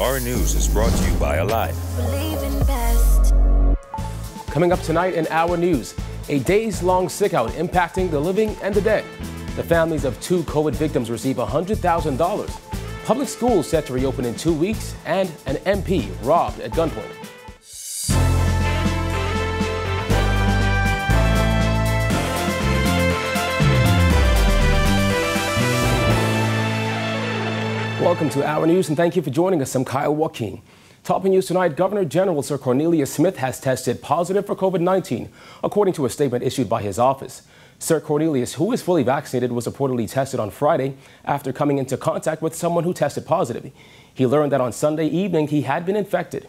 Our news is brought to you by Alive. Coming up tonight in our news, a days long sick out impacting the living and the dead. The families of two COVID victims receive $100,000. Public schools set to reopen in two weeks, and an MP robbed at gunpoint. Welcome to Our News and thank you for joining us. I'm Kyle Walkine. Topping news tonight, Governor General Sir Cornelius Smith has tested positive for COVID 19, according to a statement issued by his office. Sir Cornelius, who is fully vaccinated, was reportedly tested on Friday after coming into contact with someone who tested positive. He learned that on Sunday evening he had been infected.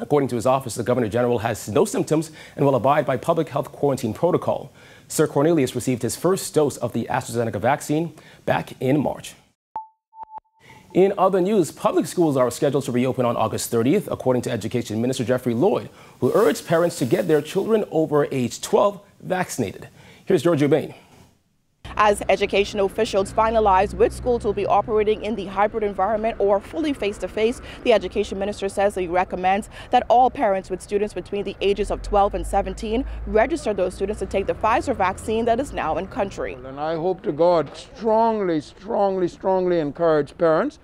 According to his office, the Governor General has no symptoms and will abide by public health quarantine protocol. Sir Cornelius received his first dose of the AstraZeneca vaccine back in March. In other news, public schools are scheduled to reopen on August 30th, according to Education Minister Jeffrey Lloyd, who urged parents to get their children over age 12 vaccinated. Here's George Bain. As educational officials finalize which schools will be operating in the hybrid environment or fully face-to-face, -face, the education minister says he recommends that all parents with students between the ages of 12 and 17 register those students to take the Pfizer vaccine that is now in country. And I hope to God strongly, strongly, strongly encourage parents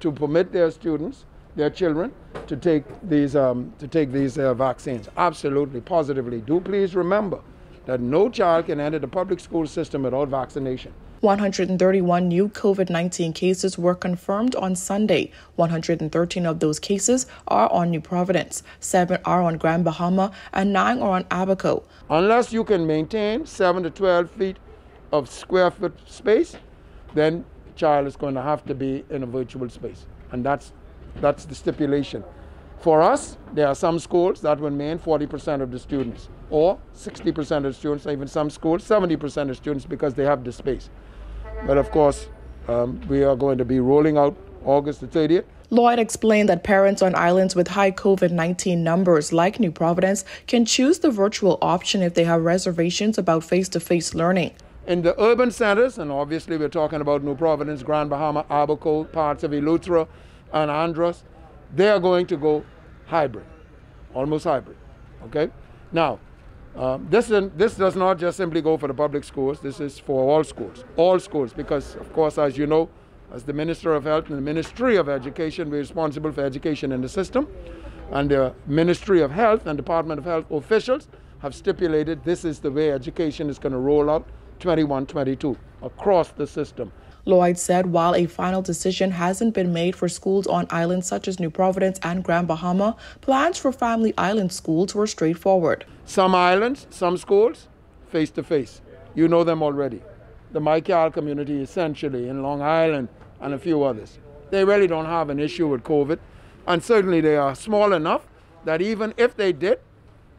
to permit their students, their children, to take these, um, to take these uh, vaccines. Absolutely, positively. Do please remember that no child can enter the public school system without vaccination. 131 new COVID 19 cases were confirmed on Sunday. 113 of those cases are on New Providence, 7 are on Grand Bahama, and 9 are on Abaco. Unless you can maintain 7 to 12 feet of square foot space, then child is going to have to be in a virtual space. And that's, that's the stipulation. For us, there are some schools that will remain 40% of the students, or 60% of students, even some schools, 70% of students because they have the space. But of course, um, we are going to be rolling out August the 30th. Lloyd explained that parents on islands with high COVID 19 numbers, like New Providence, can choose the virtual option if they have reservations about face to face learning. In the urban centers, and obviously we're talking about New Providence, Grand Bahama, Abaco, parts of Eleuthera, and Andros, they are going to go hybrid, almost hybrid. Okay? Now, um, this, this does not just simply go for the public schools, this is for all schools, all schools, because, of course, as you know, as the Minister of Health and the Ministry of Education, we're responsible for education in the system. And the Ministry of Health and Department of Health officials have stipulated this is the way education is going to roll out 21 22 across the system. Lloyd said while a final decision hasn't been made for schools on islands such as New Providence and Grand Bahama, plans for Family Island schools were straightforward. Some islands, some schools, face to face. You know them already. The Michael community, essentially, in Long Island and a few others. They really don't have an issue with COVID. And certainly they are small enough that even if they did,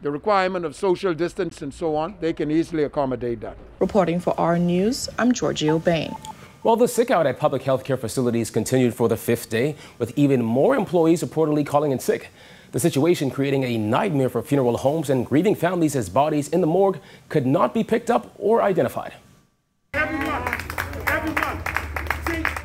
the requirement of social distance and so on, they can easily accommodate that. Reporting for our news, I'm Georgio Bain. Well, the sick out at public health care facilities continued for the fifth day, with even more employees reportedly calling in sick. The situation creating a nightmare for funeral homes and grieving families as bodies in the morgue could not be picked up or identified.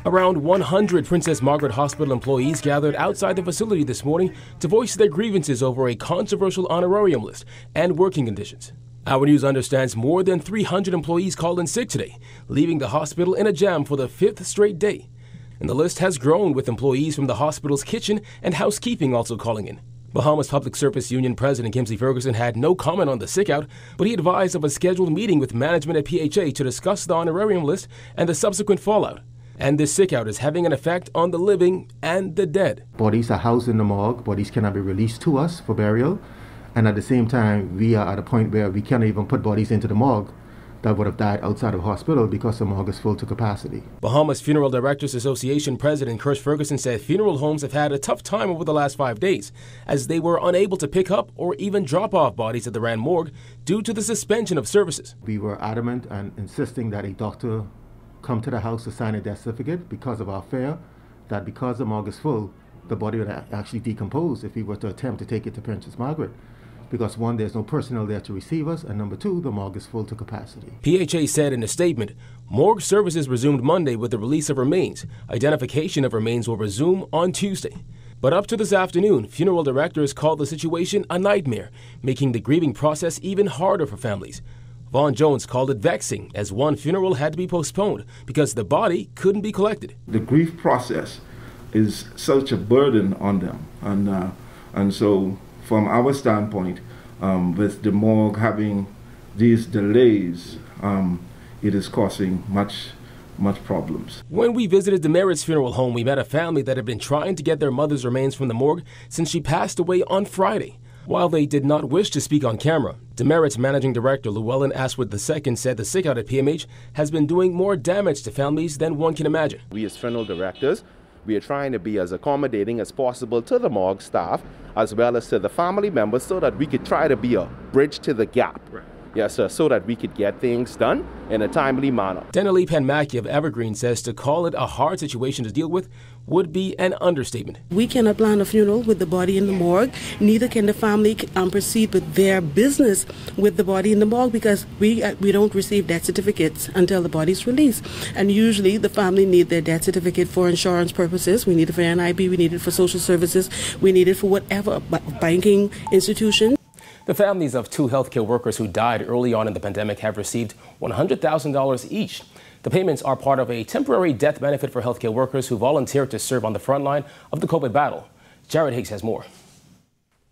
Around 100 Princess Margaret Hospital employees gathered outside the facility this morning to voice their grievances over a controversial honorarium list and working conditions. Our News understands more than 300 employees called in sick today, leaving the hospital in a jam for the fifth straight day. And the list has grown with employees from the hospital's kitchen and housekeeping also calling in. Bahamas Public Service Union President Kimsley Ferguson had no comment on the sickout, but he advised of a scheduled meeting with management at PHA to discuss the honorarium list and the subsequent fallout. And this sickout is having an effect on the living and the dead. Bodies are housed in the morgue. Bodies cannot be released to us for burial. And at the same time, we are at a point where we cannot even put bodies into the morgue that would have died outside of hospital because the morgue is full to capacity. Bahamas Funeral Directors Association President Kirsch Ferguson said funeral homes have had a tough time over the last five days as they were unable to pick up or even drop off bodies at the Rand morgue due to the suspension of services. We were adamant and insisting that a doctor come to the house to sign a death certificate because of our fear that because the morgue is full, the body would actually decompose if we were to attempt to take it to Princess Margaret. Because one, there's no personnel there to receive us, and number two, the morgue is full to capacity. PHA said in a statement, morgue services resumed Monday with the release of remains. Identification of remains will resume on Tuesday. But up to this afternoon, funeral directors called the situation a nightmare, making the grieving process even harder for families. Vaughn Jones called it vexing as one funeral had to be postponed because the body couldn't be collected. The grief process is such a burden on them, and uh, and so from our standpoint, um, with the morgue having these delays, um, it is causing much much problems. When we visited Demeritte's funeral home, we met a family that had been trying to get their mother's remains from the morgue since she passed away on Friday. While they did not wish to speak on camera, Demeritte's managing director Llewellyn Aswood II said the sickout at PMH has been doing more damage to families than one can imagine. We as funeral directors, we are trying to be as accommodating as possible to the morgue staff as well as to the family members so that we could try to be a bridge to the gap. Right. Yes, sir, so that we could get things done in a timely manner. Denali Penmaki of Evergreen says to call it a hard situation to deal with would be an understatement. We cannot plan a funeral with the body in the morgue. Neither can the family um, proceed with their business with the body in the morgue because we uh, we don't receive death certificates until the body is released. And usually the family need their death certificate for insurance purposes. We need it for NIB. We need it for social services. We need it for whatever banking institution. The families of two healthcare workers who died early on in the pandemic have received $100,000 each. The payments are part of a temporary death benefit for healthcare workers who volunteered to serve on the front line of the COVID battle. Jared Higgs has more.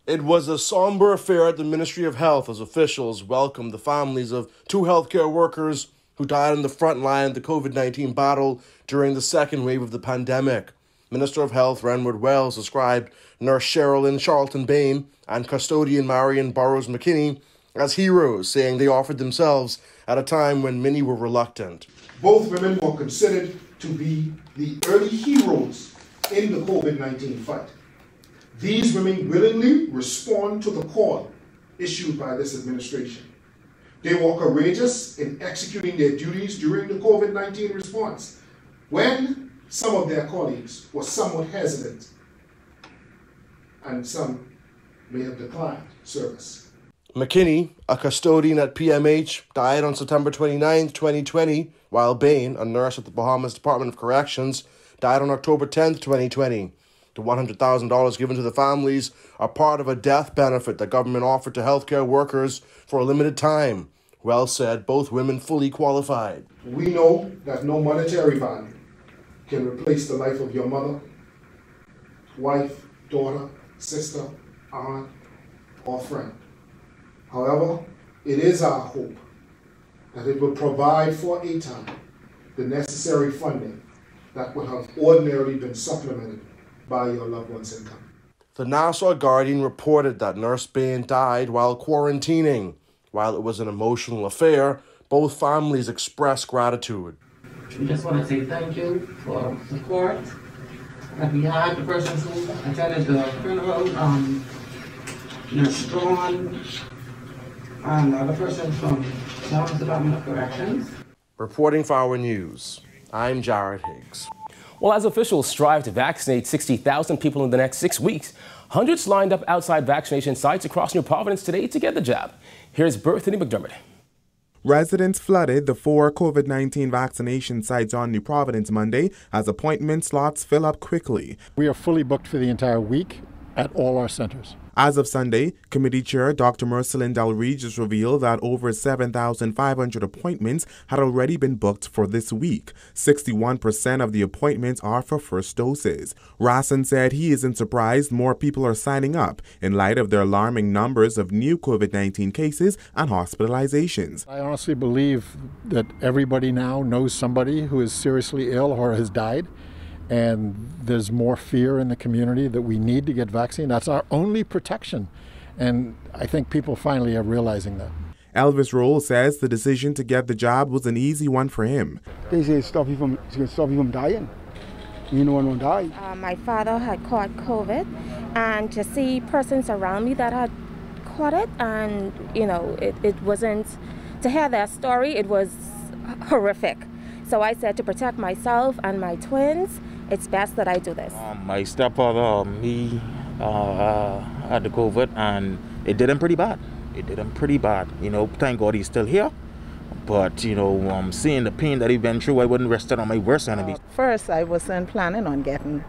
It was a somber affair at the Ministry of Health as officials welcomed the families of two healthcare workers who died on the front line of the COVID 19 battle during the second wave of the pandemic. Minister of Health Renward Wells described Nurse Sherilyn Charlton Bain and custodian Marion Burrows McKinney as heroes, saying they offered themselves at a time when many were reluctant. Both women were considered to be the early heroes in the COVID 19 fight. These women willingly respond to the call issued by this administration. They were courageous in executing their duties during the COVID 19 response when some of their colleagues were somewhat hesitant and some may have declined service. McKinney, a custodian at PMH, died on September 29, 2020, while Bain, a nurse at the Bahamas Department of Corrections, died on October 10, 2020. The $100,000 given to the families are part of a death benefit the government offered to healthcare workers for a limited time. Well said, both women fully qualified. We know that no monetary value can replace the life of your mother, wife, daughter, sister, aunt, or friend. However, it is our hope that it will provide for a time the necessary funding that would have ordinarily been supplemented by your loved one's income. The Nassau Guardian reported that Nurse Bain died while quarantining. While it was an emotional affair, both families expressed gratitude. We just want to say thank you for support that we had, the persons who attended the funeral, um, Nurse Strawn, and the other persons from Bahamas Department of Corrections. Reporting for our news, I'm Jared Higgs. Well, as officials strive to vaccinate 60,000 people in the next six weeks, hundreds lined up outside vaccination sites across New Providence today to get the jab. Here's Berthany McDermott. Residents flooded the four COVID 19 vaccination sites on New Providence Monday as appointment slots fill up quickly. We are fully booked for the entire week at all our centers. As of Sunday, Committee Chair Dr. Merceline Dahl-Regis revealed that over 7,500 appointments had already been booked for this week. 61% of the appointments are for first doses. Rasson said he isn't surprised more people are signing up in light of the alarming numbers of new COVID 19 cases and hospitalizations. I honestly believe that everybody now knows somebody who is seriously ill or has died and there's more fear in the community that we need to get vaccine. That's our only protection. And I think people finally are realizing that. Elvis Roll says the decision to get the job was an easy one for him. They say stop you from stop you from dying. You know one won't die. Uh, my father had caught COVID, and to see persons around me that had caught it, and you know, it, it wasn't to hear their story. It was horrific. So I said to protect myself and my twins, it's best that I do this. Um, my stepfather, um, he uh, uh, had the COVID and it did him pretty bad. It did him pretty bad. You know, thank God he's still here. But, you know, um, seeing the pain that he went through, I wouldn't rest it on my worst enemy. Uh, first, I wasn't planning on getting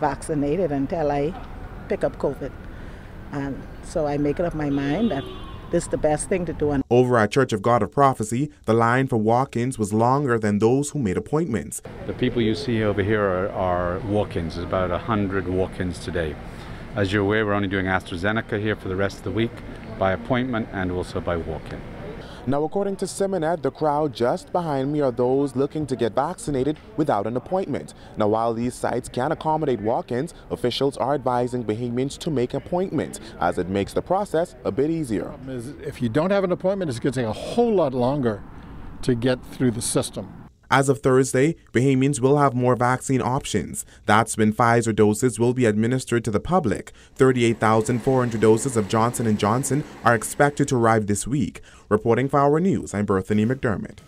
vaccinated until I pick up COVID. And so I make it up my mind that this is the best thing to do. Over at Church of God of Prophecy, the line for walk ins was longer than those who made appointments. The people you see over here are, are walk ins. There's about 100 walk ins today. As you're aware, we're only doing AstraZeneca here for the rest of the week by appointment and also by walk in. Now, according to Simonet, the crowd just behind me are those looking to get vaccinated without an appointment. Now, while these sites can accommodate walk-ins, officials are advising Bahamians to make appointments, as it makes the process a bit easier. If you don't have an appointment, it's going to take a whole lot longer to get through the system. As of Thursday, Bahamians will have more vaccine options. That's when Pfizer doses will be administered to the public. 38,400 doses of Johnson & Johnson are expected to arrive this week. Reporting for Our News, I'm Berthany McDermott.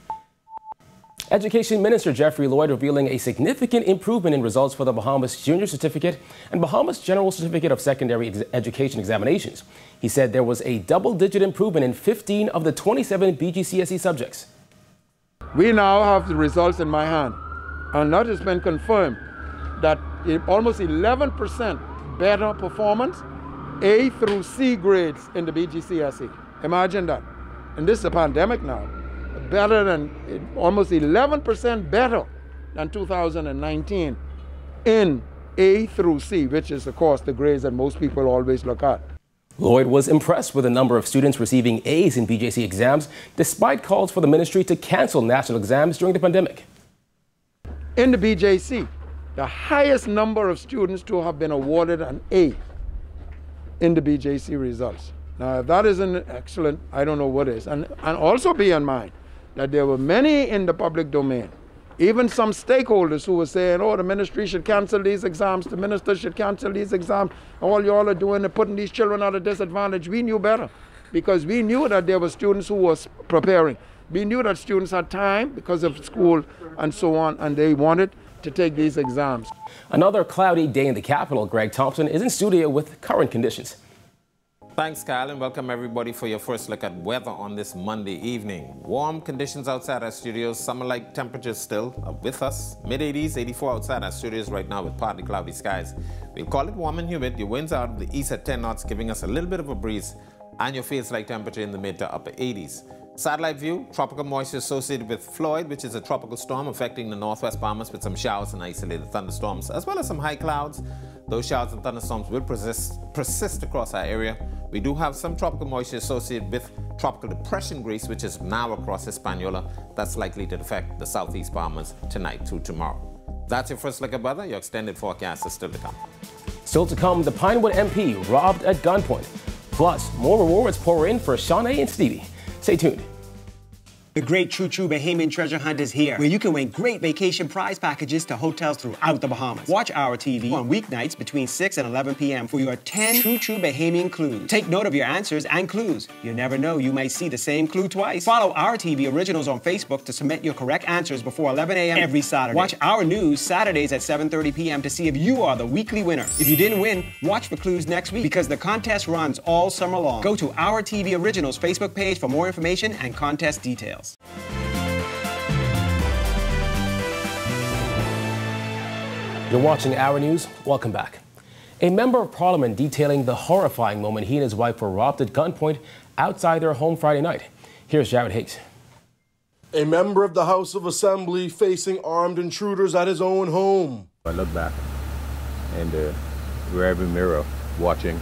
Education Minister Jeffrey Lloyd revealing a significant improvement in results for the Bahamas Junior Certificate and Bahamas General Certificate of Secondary Ex Education examinations. He said there was a double-digit improvement in 15 of the 27 BGCSE subjects. We now have the results in my hand, and that has been confirmed that almost 11% better performance, A through C grades in the BGCSE. Imagine that. And this is a pandemic now. Better than, almost 11% better than 2019 in A through C, which is, of course, the grades that most people always look at. Lloyd was impressed with the number of students receiving A's in BJC exams, despite calls for the ministry to cancel national exams during the pandemic. In the BJC, the highest number of students to have been awarded an A in the BJC results. Now, if that isn't excellent, I don't know what is. And, and also be in mind that there were many in the public domain even some stakeholders who were saying, oh, the ministry should cancel these exams, the minister should cancel these exams. All y'all are doing is putting these children at a disadvantage. We knew better because we knew that there were students who were preparing. We knew that students had time because of school and so on, and they wanted to take these exams. Another cloudy day in the capital. Greg Thompson is in studio with current conditions. Thanks, Kyle, and welcome everybody for your first look at weather on this Monday evening. Warm conditions outside our studios, summer-like temperatures still with us. Mid-80s, 84 outside our studios right now with partly cloudy skies. We'll call it warm and humid. Your winds out of the east at 10 knots, giving us a little bit of a breeze, and your feels-like temperature in the mid to upper 80s. Satellite view, tropical moisture associated with Floyd, which is a tropical storm affecting the northwest Bahamas with some showers and isolated thunderstorms, as well as some high clouds. Those showers and thunderstorms will persist, persist across our area. We do have some tropical moisture associated with tropical depression Grace, which is now across Hispaniola. That's likely to affect the southeast Bahamas tonight through tomorrow. That's your first look at weather. Your extended forecast is still to come. Still to come, the Pinewood MP robbed at gunpoint. Plus, more rewards pour in for Shaunae and Stevie. Stay tuned. The great True True Bahamian Treasure Hunt is here, where you can win great vacation prize packages to hotels throughout the Bahamas. Watch our TV on weeknights between 6 and 11 p.m. for your 10 True True Bahamian clues. Take note of your answers and clues. You never know, you might see the same clue twice. Follow our TV originals on Facebook to submit your correct answers before 11 a.m. every Saturday. Watch our news Saturdays at 7.30 p.m. to see if you are the weekly winner. If you didn't win, watch for clues next week because the contest runs all summer long. Go to our TV originals Facebook page for more information and contest details. You're watching Our News. Welcome back. A member of parliament detailing the horrifying moment he and his wife were robbed at gunpoint outside their home Friday night. Here's Jared Hayes. A member of the House of Assembly facing armed intruders at his own home. I looked back in the rearview mirror watching,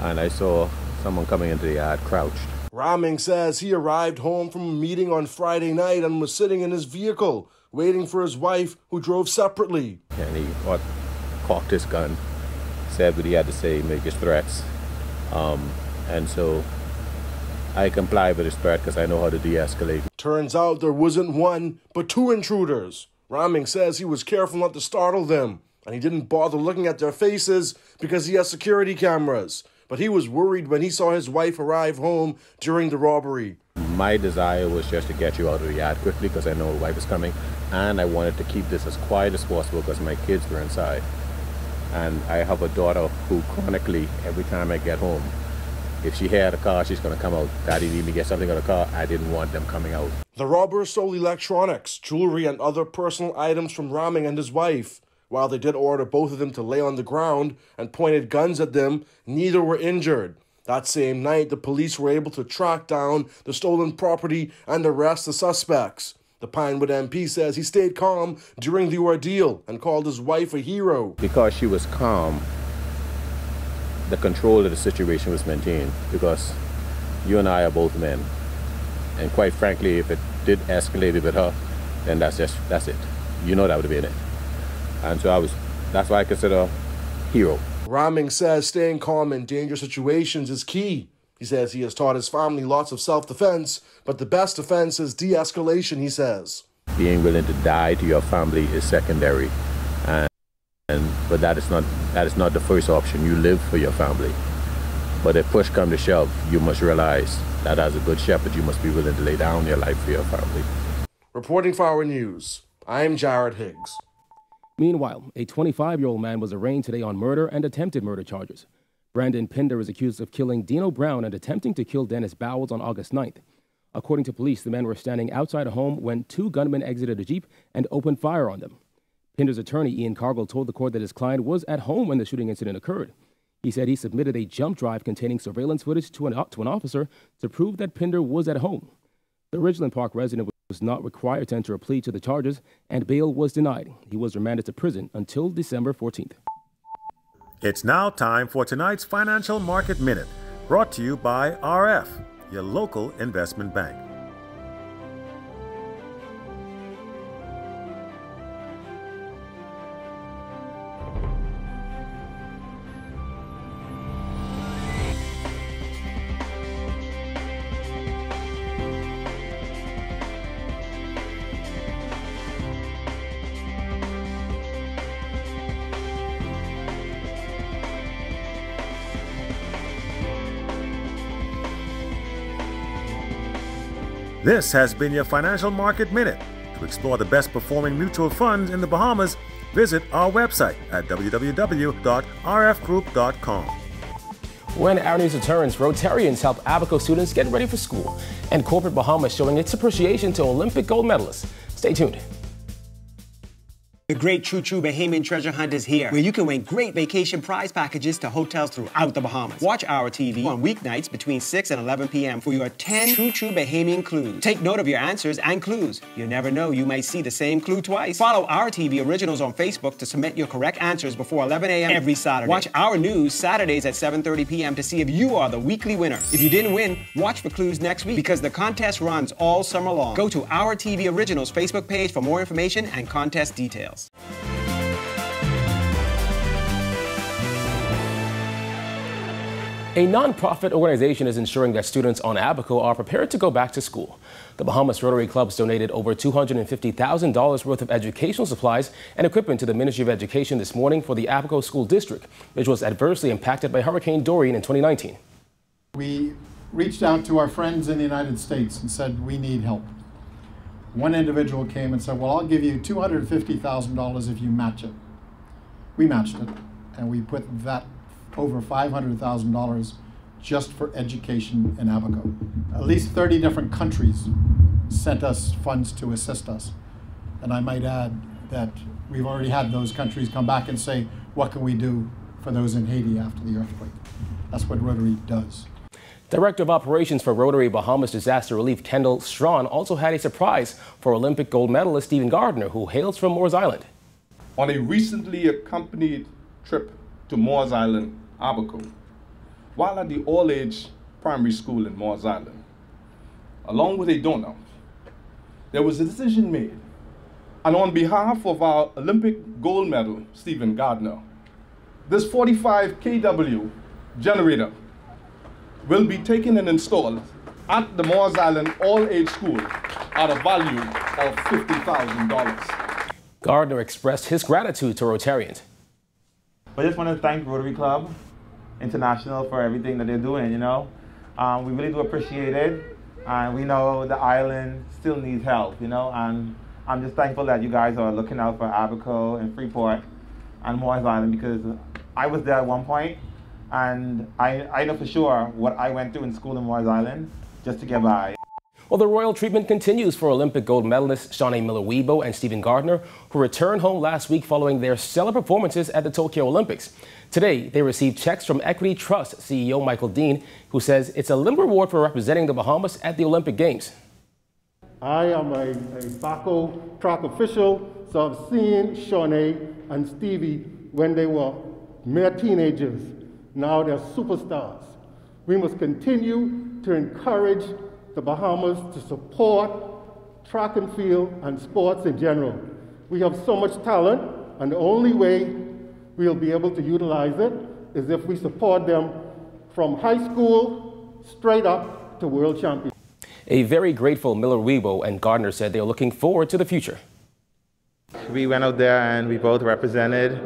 and I saw someone coming into the yard crouched. Rahming says he arrived home from a meeting on Friday night and was sitting in his vehicle waiting for his wife, who drove separately. And he cocked his gun, said what he had to say, make his threats. Um, and so I complied with his threat because I know how to de escalate. Turns out there wasn't one, but two intruders. Rahming says he was careful not to startle them, and he didn't bother looking at their faces because he has security cameras but he was worried when he saw his wife arrive home during the robbery. My desire was just to get you out of the yard quickly because I know the wife is coming, and I wanted to keep this as quiet as possible because my kids were inside. And I have a daughter who chronically, every time I get home, if she had a car, she's going to come out. Daddy, need me get something on the car. I didn't want them coming out. The robbers stole electronics, jewelry, and other personal items from Rahming and his wife. While they did order both of them to lay on the ground and pointed guns at them, neither were injured. That same night, the police were able to track down the stolen property and arrest the suspects. The Pinewood MP says he stayed calm during the ordeal and called his wife a hero. Because she was calm, the control of the situation was maintained because you and I are both men. And quite frankly, if it did escalate with her, then that's just that's it. You know that would have been it. And so I was that's why I consider hero. Rahming says staying calm in dangerous situations is key. He says he has taught his family lots of self defense, but the best defense is de escalation, he says. Being willing to die to your family is secondary. And, and but that is not that is not the first option. You live for your family. But if push comes to shove, you must realize that as a good shepherd, you must be willing to lay down your life for your family. Reporting for our news, I'm Jared Higgs. Meanwhile, a 25 year old man was arraigned today on murder and attempted murder charges. Brandon Pinder is accused of killing Dino Brown and attempting to kill Dennis Bowles on August 9th. According to police, the men were standing outside a home when two gunmen exited a Jeep and opened fire on them. Pinder's attorney, Ian Cargill, told the court that his client was at home when the shooting incident occurred. He said he submitted a jump drive containing surveillance footage to an, to an officer to prove that Pinder was at home. The Ridgeland Park resident was not required to enter a plea to the charges, and bail was denied. He was remanded to prison until December 14th. It's now time for tonight's Financial Market Minute, brought to you by RF, your local investment bank. This has been your Financial Market Minute. To explore the best performing mutual funds in the Bahamas, visit our website at www.rfgroup.com. When our news returns, Rotarians help Abaco students get ready for school, and corporate Bahamas showing its appreciation to Olympic gold medalists. Stay tuned. The Great True True Bahamian Treasure Hunt is here, where you can win great vacation prize packages to hotels throughout the Bahamas. Watch our TV on weeknights between 6 and 11 p.m. for your 10 True True Bahamian clues. Take note of your answers and clues. You never know, you might see the same clue twice. Follow our TV originals on Facebook to submit your correct answers before 11 a.m. every Saturday. Watch our news Saturdays at 7.30 p.m. to see if you are the weekly winner. If you didn't win, watch for clues next week because the contest runs all summer long. Go to our TV Originals Facebook page for more information and contest details. A nonprofit organization is ensuring that students on Abaco are prepared to go back to school. The Bahamas Rotary Clubs donated over $250,000 worth of educational supplies and equipment to the Ministry of Education this morning for the Abaco School District, which was adversely impacted by Hurricane Dorian in 2019. We reached out to our friends in the United States and said, we need help. One individual came and said, well, I'll give you $250,000 if you match it. We matched it, and we put that over $500,000 just for education in Abaco. At least 30 different countries sent us funds to assist us. And I might add that we've already had those countries come back and say, what can we do for those in Haiti after the earthquake? That's what Rotary does. Director of Operations for Rotary Bahamas Disaster Relief Kendall Strawn also had a surprise for Olympic gold medalist Steven Gardiner, who hails from Moores Island. On a recently accompanied trip to Moores Island, Abaco, while at the all-age primary school in Moores Island, along with a donor, there was a decision made. And on behalf of our Olympic gold medal, Steven Gardiner, this 45 kW generator will be taken and installed at the Moores Island all-age school at a value of $50,000. Gardiner expressed his gratitude to Rotarians. I just want to thank Rotary Club International for everything that they're doing, you know. Um, we really do appreciate it. And we know the island still needs help, you know. And I'm just thankful that you guys are looking out for Abaco and Freeport and Moores Island because I was there at one point and I, I know for sure what I went through in school in Moores Island just to get by. Well, the royal treatment continues for Olympic gold medalists Shaunae Miller-Uibo and Steven Gardiner, who returned home last week following their stellar performances at the Tokyo Olympics. Today, they received checks from Equity Trust CEO Michael Dean, who says it's a little reward for representing the Bahamas at the Olympic Games. I am a, a BACO track official, so I've seen Shaunae and Stevie when they were mere teenagers. Now they're superstars. We must continue to encourage the Bahamas to support track and field and sports in general. We have so much talent, and the only way we'll be able to utilize it is if we support them from high school straight up to world champions. A very grateful Miller-Uibo and Gardiner said they are looking forward to the future. We went out there and we both represented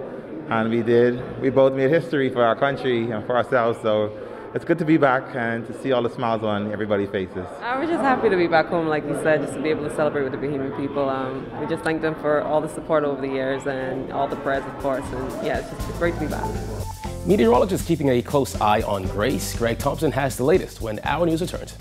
and we did, we both made history for our country and for ourselves. So it's good to be back and to see all the smiles on everybody's faces. I was just happy to be back home, like you said, just to be able to celebrate with the Bahamian people. Um, we just thank them for all the support over the years and all the prayers, of course. And yeah, it's just great to be back. Meteorologists keeping a close eye on Grace. Greg Thompson has the latest when our news returns.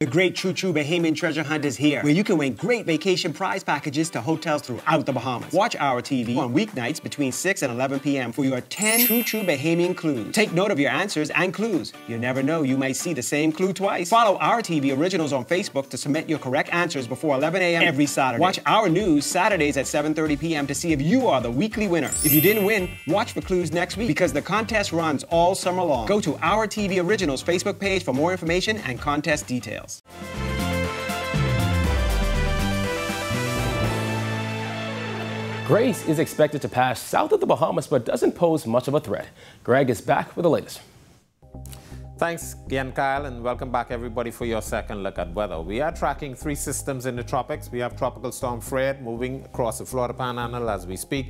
The great True True Bahamian Treasure Hunt is here, where you can win great vacation prize packages to hotels throughout the Bahamas. Watch our TV on weeknights between 6 and 11 p.m. for your 10 True True Bahamian clues. Take note of your answers and clues. You never know, you might see the same clue twice. Follow our TV originals on Facebook to submit your correct answers before 11 a.m. every Saturday. Watch our news Saturdays at 7.30 p.m. to see if you are the weekly winner. If you didn't win, watch for clues next week because the contest runs all summer long. Go to our TV originals Facebook page for more information and contest details. Grace is expected to pass south of the Bahamas but doesn't pose much of a threat. Greg is back with the latest. Thanks again, Kyle, and welcome back everybody for your second look at weather. We are tracking three systems in the tropics. We have Tropical Storm Fred moving across the Florida Panhandle as we speak.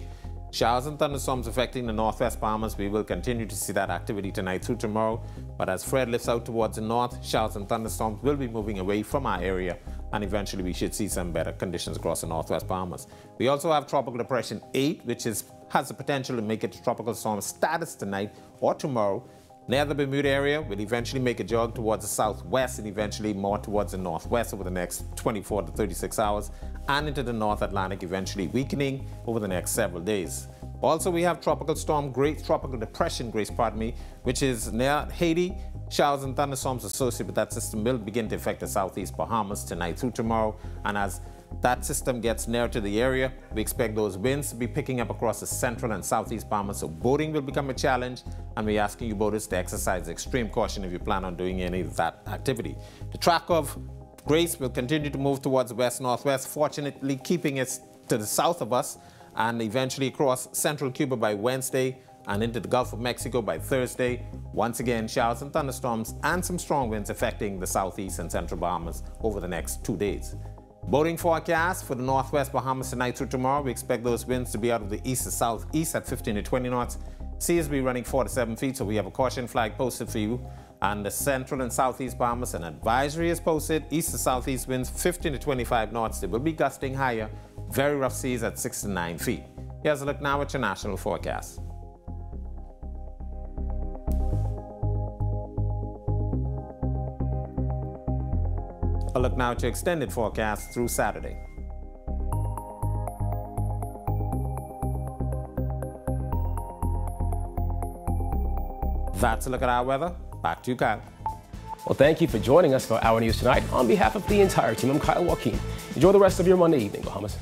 Showers and thunderstorms affecting the northwest Bahamas. We will continue to see that activity tonight through tomorrow. But as Fred lifts out towards the north, showers and thunderstorms will be moving away from our area. And eventually we should see some better conditions across the northwest Bahamas. We also have Tropical Depression 8, which is, has the potential to make it to tropical storm status tonight or tomorrow. Near the Bermuda area will eventually make a jog towards the southwest and eventually more towards the northwest over the next 24 to 36 hours and into the North Atlantic, eventually weakening over the next several days. Also, we have Tropical Storm Grace, Tropical Depression Grace, pardon me, which is near Haiti. Showers and thunderstorms associated with that system will begin to affect the southeast Bahamas tonight through tomorrow. And as that system gets nearer to the area, we expect those winds to be picking up across the central and southeast Bahamas. So boating will become a challenge, and we're asking you boaters to exercise extreme caution if you plan on doing any of that activity. The track of Grace will continue to move towards west-northwest, fortunately keeping it to the south of us and eventually across central Cuba by Wednesday and into the Gulf of Mexico by Thursday. Once again, showers and thunderstorms and some strong winds affecting the southeast and central Bahamas over the next two days. Boating forecast for the northwest Bahamas tonight through tomorrow. We expect those winds to be out of the east to southeast at 15 to 20 knots. Seas will be running 4 to 7 feet, so we have a caution flag posted for you and the central and southeast Bahamas. An advisory is posted. East to southeast winds 15 to 25 knots. They will be gusting higher. Very rough seas at 6 to 9 feet. Here's a look now at your national forecast. A look now to extended forecast through Saturday. That's a look at our weather. Back to you, Kyle. Well, thank you for joining us for Our News Tonight. On behalf of the entire team, I'm Kyle Walkine. Enjoy the rest of your Monday evening, Bahamas.